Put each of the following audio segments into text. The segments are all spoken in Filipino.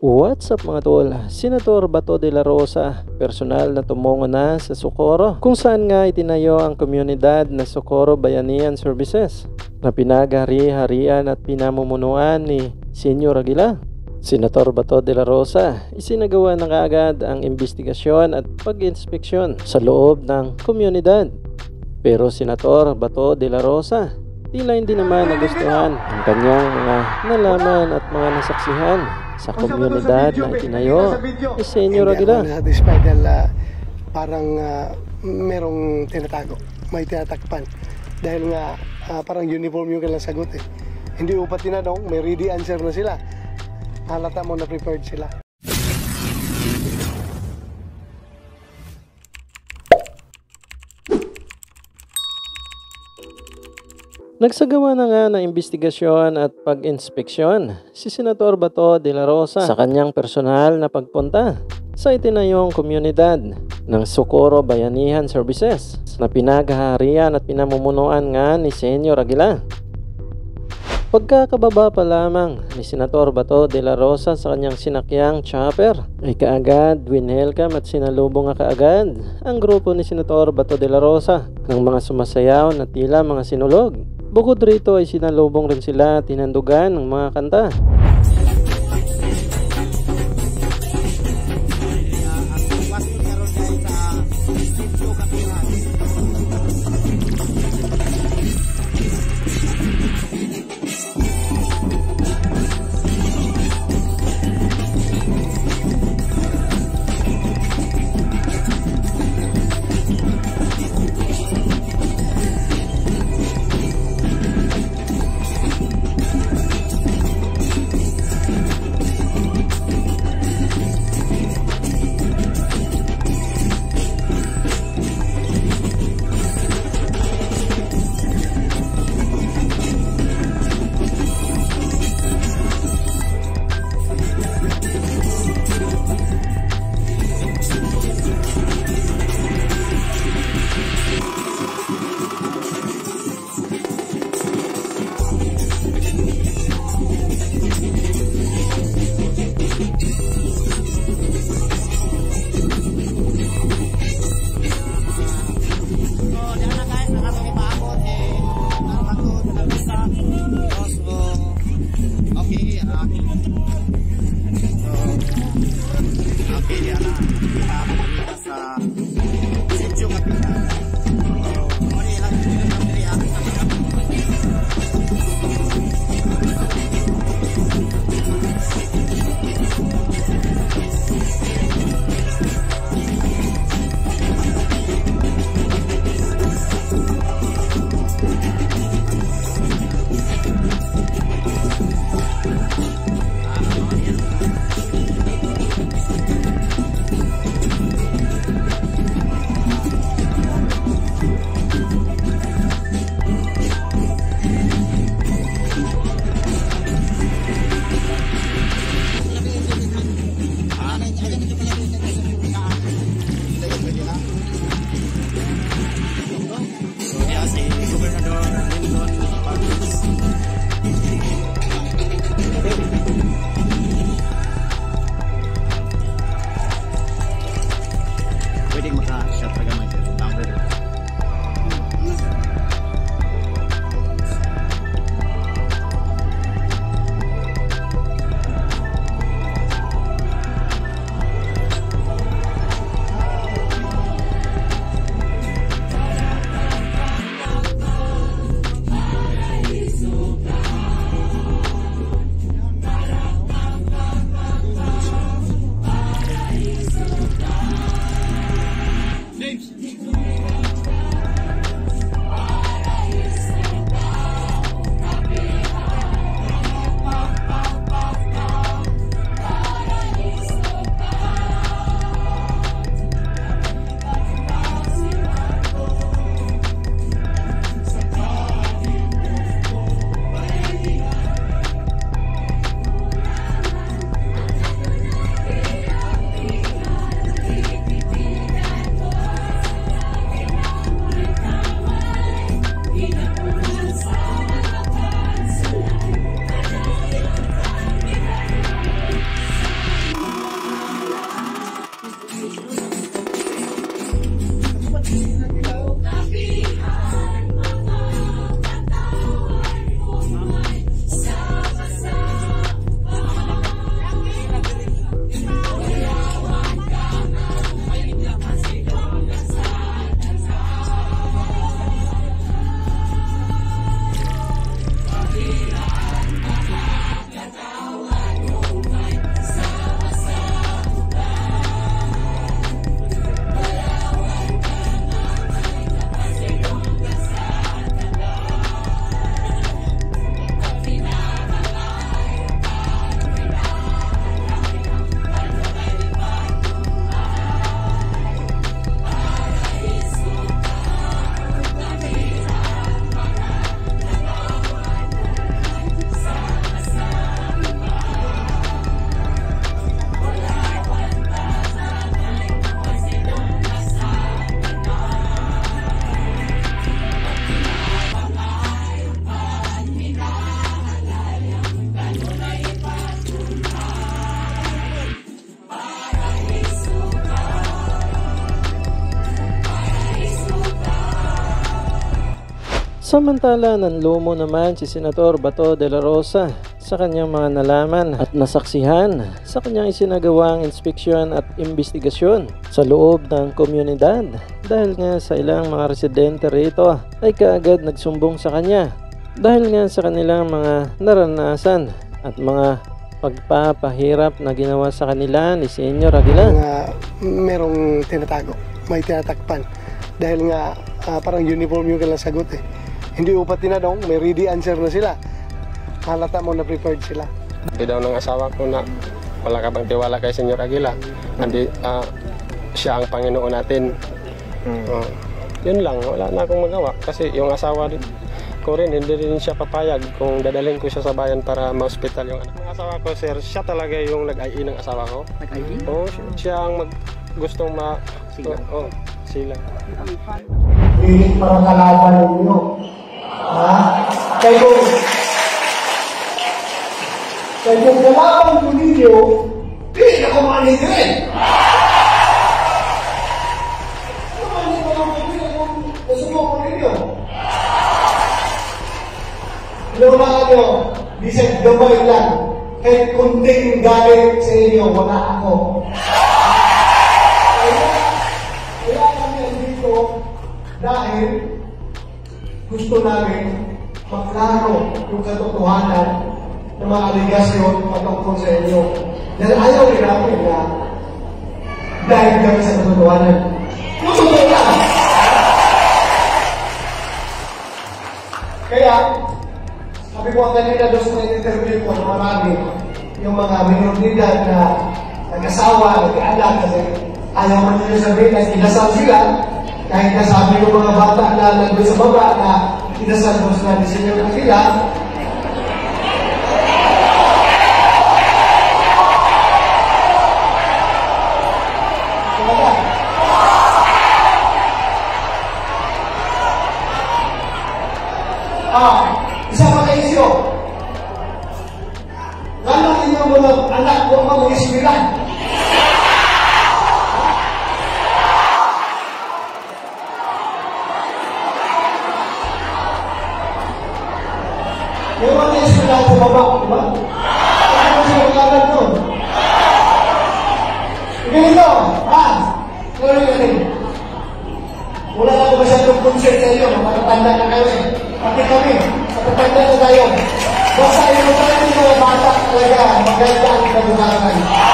What's up mga tol? Senator Bato de la Rosa, personal na tumungo na sa Socorro kung saan nga itinayo ang komunidad na Socorro Bayanihan Services na pinaghari-harian at pinamumunuan ni Senyor Aguila. Senator Bato de la Rosa, isinagawa na kaagad ang investigasyon at pag-inspeksyon sa loob ng komunidad. Pero Senator Bato de la Rosa, tila hindi naman nagustuhan ang kanyang mga nalaman at mga nasaksihan sa komunidad na itinayo ni Senyor Aguila. Hindi ah, parang ah, merong tinatago, may tinatakpan. Dahil nga ah, parang uniform yung kailang sagot eh. Hindi upat tinanong, may ready answer na sila. Halata mo na prepared sila. Nagsagawa na nga ng investigasyon at pag-inspeksyon si Senator Bato de la Rosa sa kanyang personal na pagpunta sa itinayong komunidad ng Socorro Bayanihan Services na pinaghaharian at pinamumunuan nga ni Senyor Aguila. Pagkakababa pa lamang ni Senator Bato de la Rosa sa kanyang sinakyang chopper ay kaagad winelcome at sinalubong nga kaagad ang grupo ni Senator Bato de la Rosa ng mga sumasayaw na tila mga sinulog. Bukod rito ay sinalubong rin sila tinandugan ng mga kanta. Samantala, nanlumo naman si Senator Bato de la Rosa sa kanyang mga nalaman at nasaksihan sa kanyang isinagawang inspeksyon at investigasyon sa loob ng komunidad dahil nga sa ilang mga residente rito ay kaagad nagsumbong sa kanya dahil nga sa kanilang mga naranasan at mga pagpapahirap na ginawa sa kanila ni Senyor Aguilar. Nga merong tinatago, may tinatakpan. Dahil nga ah, parang uniform yung kanilang sagot eh. Hindi upat tinanong, may ready answer na sila. Halata mo na prepared sila. Sabi daw ng asawa ko na wala ka bang tiwala kay Senyor Aguila. Hindi, ah, siya ang Panginoon natin. Oh, yun lang, wala na akong magawa. Kasi yung asawa din ko rin, hindi rin siya papayag kung dadalhin ko siya sa bayan para ma-hospital yung anak. Ang asawa ko, sir, siya talaga yung nag-ai ng asawa ko. Nag-ID? Oo, siya, siya ang mag, gustong ma... Sila. Oo, oh, sila. Pilit para kalaban ninyo. Ha? Kaya kung kaya kung kalaban ko ninyo, ako manigrin. Ano man yung mga pilit kung nasubukan ninyo? Luma nyo, bisag gabay lang. Kahit kunting galit sa inyo, wala ako. Kaya, kaya kami dito dahil gusto namin maklaro yung katotohanan ng mga aligasyon patungkol sa inyo. Dahil ayaw rin namin na dahil kami sa katotohanan. Totoo lang. Kaya, sabi ko kanina doon sa interview ko na marami, yung mga minoridad na nag-asawa, nag-anak, kasi ayaw man nila sabihin na inasal sila, kahit nasabi ng mga bata na nandun sa baba na inasal mo sila ni Senyor Aquila. Ah, isa pa kayo isyo. Lalo inyong mga anak ko mga iswiran. Ang kabukasan.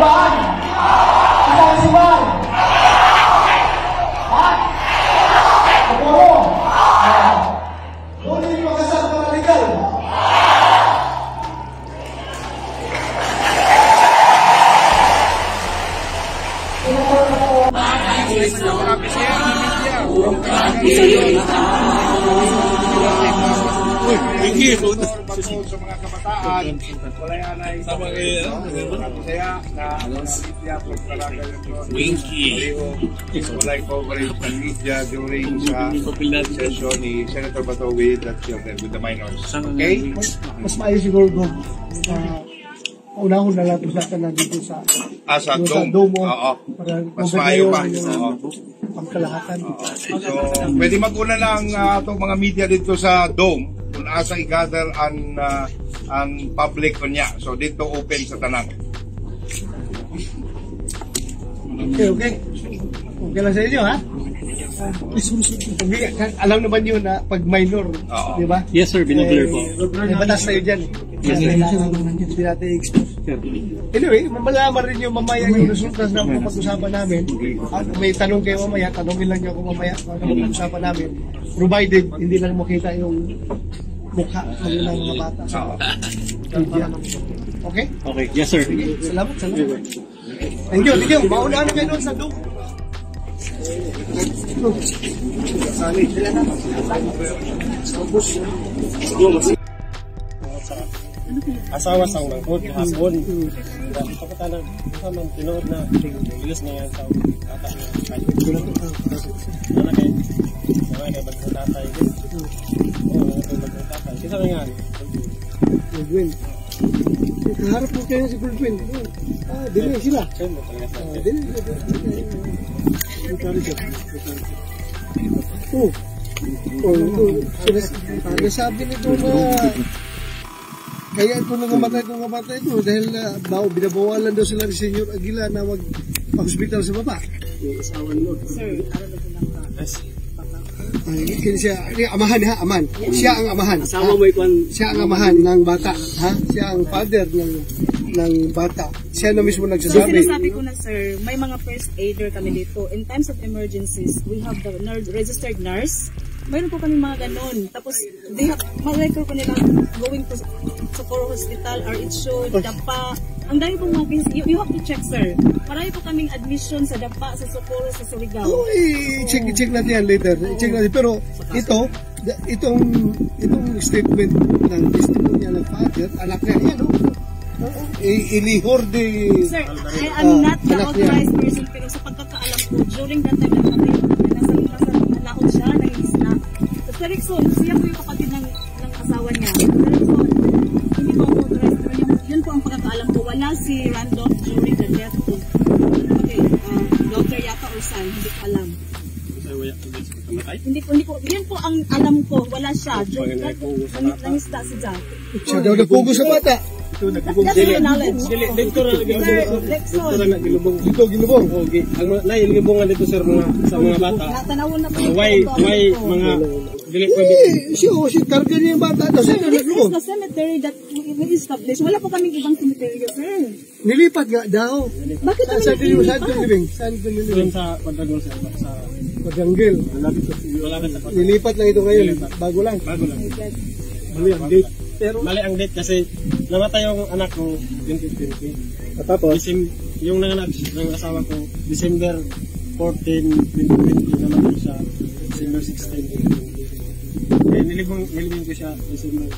body. Sa mga kabataan, wala yan ay sama kayo. Saya na mga media po talaga yung Winky. Wala coverage ng media during sa session ni Senator Bato with the children, with the minors. Okay? mas maayos siguro. Uh, unahon na lang sa na dito sa Ah, sa doon sa dome. Domo. Oo. Para Mas maayo pa. Oo. pangkalahatan. So, pwede maguna lang uh, itong mga media dito sa dome kung asa i-gather ang, ah, ang public niya. So, dito open sa tanan. Okay, okay. Okay lang sa inyo, ha? Alam naman yun na pag minor, Oo. di ba? Yes sir, binugler po. May batas tayo dyan. eh. Hindi natin i-expose. Anyway, mamalaman rin yung mamaya yung resulta na pag-usapan namin. At may tanong kayo mamaya, tanongin lang niyo ako mamaya kung ano pag-usapan namin. Provided, hindi lang makita yung mukha ng mga bata. Okay? Okay, yes sir. Salamat, salamat. Thank you, thank you. Maunahan na kayo doon sa doon. Asawa sang mangkot hapon. Ito ko tanang, ito man tinood na bilis na yan sa ata na Ano kay? Ano kay bagong tatay ano kay bagong tatay. Kisa na nga. Goldwyn. Kaharap po kayo si Goldwyn. Ah, dili sila. Sa Ah, dili. Oh. Oh, ito. Sinas- Nasabi nito na kaya ito nangamatay ito nangamatay ito dahil uh, baw, binabawalan daw sila ni Senyor Aguila na mag hospital sa baba. Yes. Ay, kini siya, ay, amahan ha, aman. Siya ang amahan. Asawa mo ikon Siya ang amahan ng bata, ha? Siya ang father ng ng bata. Siya na mismo So nagsasabi. sinasabi ko na sir, may mga first aider kami dito. In times of emergencies, we have the nurse, registered nurse. Mayroon po kami mga ganon. Tapos, they have, ma-record ko nila going to Socorro Hospital, RH, Dapa. Ang dami pong mga. You, you have to check sir. Marami po kaming admission sa Dapa, sa Socorro, sa Surigao. Oh, i-check, i-check natin yan later. I-check natin. Pero ito, itong itong statement ng testimonya ng father, anak niya, yan, oh. Ilihor di... Sir, I am Ah, not the authorized person pero sa pagkakaalam ko, during that time na kami, nasa, nasa nalaon siya, nangingisna. So, Sir Rickson, siya po yung kapatid sa kamatay. Hindi ko, hindi ko, yun po ang alam ko. Wala siya. During that, nangis- nangisda si Jack. Siya daw napugo sa bata. That's my knowledge. Dili, dito ra Sir gilubong. Dito ra na gilubong. Dito, ginubong. Okay, ang mga lain gilubongan dito sir mga sa mga bata. natanawon na po. Why why mga dili Eh, pwede siya, oh, siya, karga niya yung bata daw. Is naglubong. the cemetery that we established. Wala po kaming ibang cemetery, sir. Nilipat nga daw. Bakit Saan kami saan din saan nilipat? din living? Saan doon living? sa Quadrangle sa sa Quadrangle. Nilipat lang ito ngayon. Bago lang. Bago lang. Mali ang date. Pero mali ang date kasi namatay yung anak ko 2020. Tapos, December, yung nanganak ng asawa ko December 14, 2020 namatay siya December 16, 2020. Eh, nilibong, nilibing ko siya December.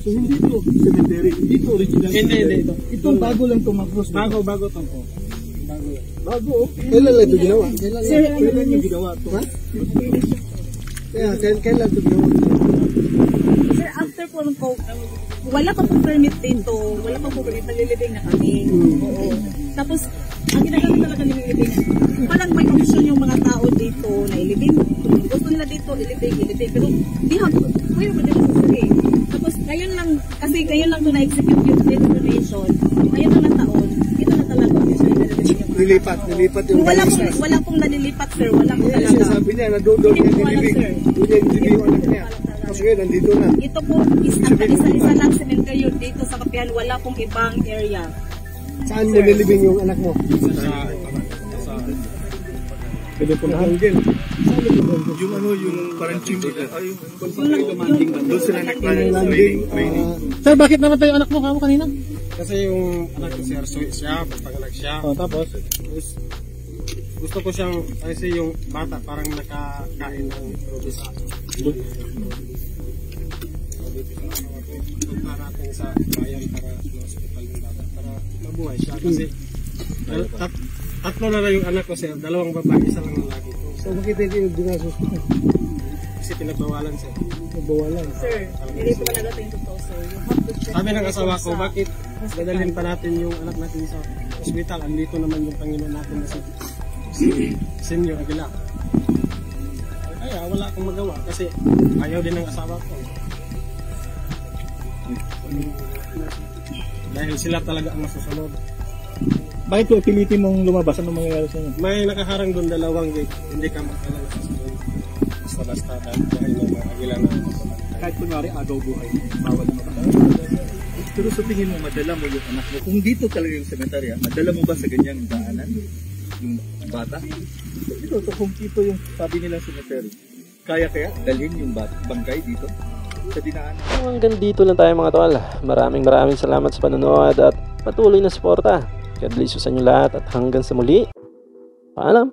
So hindi to cemetery, hindi to original. Hindi, hindi, ito. Ito bago lang to mag-cross. Bago, bago to po. Bago kailan lang ito ginawa? Kailan lang? yung ginawa to? Ha? Kaya, kailan, ito ginawa? Sir, after po nung po, wala pa pong permit dito. Wala pa po permit. Nalilibing na kami. Oo. Tapos, ang ginagamit talaga ni ilibing, parang may option yung mga tao dito na ilibing. Gusto nila dito, ilibing, ilibing. Pero, di ha, pwede mo dito sa sige. Tapos, ngayon lang, kasi ngayon lang to na-execute yung declaration. Ngayon lang taon, mga Nilipat, yung Wala pong, balistas. wala pong nalilipat, sir. Wala pong talaga. niya, na doon Hindi niya alam, nilibig. sir. Doon niya yung anak niya. Tapos ngayon, nandito na. Ito po, isa, isa-isa lang cemetery dito sa Kapihan. Wala pong ibang area. Saan mo nilibing yung anak mo? Sa, sa, Pwede po nahanggil. Yung ano, yung parang chamber, ay yung Yung, commanding ba? Doon sila nag-planning. Sir, bakit namatay yung anak mo kamo kanina? Kasi yung anak ko sir, sweet siya, basta anak siya. Oh, tapos? gusto ko siyang, kasi yung bata parang nakakain ng ruby sa Punta natin sa bayan para ma-hospital yung bata, para mabuhay siya. Kasi tat, tatlo na lang yung anak ko sir, dalawang babae, isa lang lalaki ko. So, bakit hindi yung dinasa hospital? Kasi pinagbawalan sir. Nabawalan. sir, hindi po talaga ito yung totoo, sir. Sabi ng asawa ko, bakit dadalhin pa natin yung anak natin sa ospital? Andito naman yung Panginoon natin na si, si Senyor Aguila. Kaya wala akong magawa kasi ayaw din ng asawa ko. Dahil sila talaga ang masusunod. Bakit po pilitin mong lumabas? Ano mangyayari sa inyo? May nakaharang doon dalawang gate, hindi ka makalala sa sunod. Basta-basta dahil dahil ng mga Aguila na Kahit kunwari agaw buhay, bawal na makakalaman. Pero sa tingin mo, madala mo yung anak mo. Kung dito talaga yung cemetery, madala mo ba sa ganyang daanan? Yung bata? Dito, to, kung dito yung sabi nila cemetery, kaya kaya dalhin yung bat bangkay dito sa dinaan? Hanggang dito lang tayo mga tol. Maraming maraming salamat sa panonood at patuloy na suporta. God bless you sa inyo lahat at hanggang sa muli. Paalam!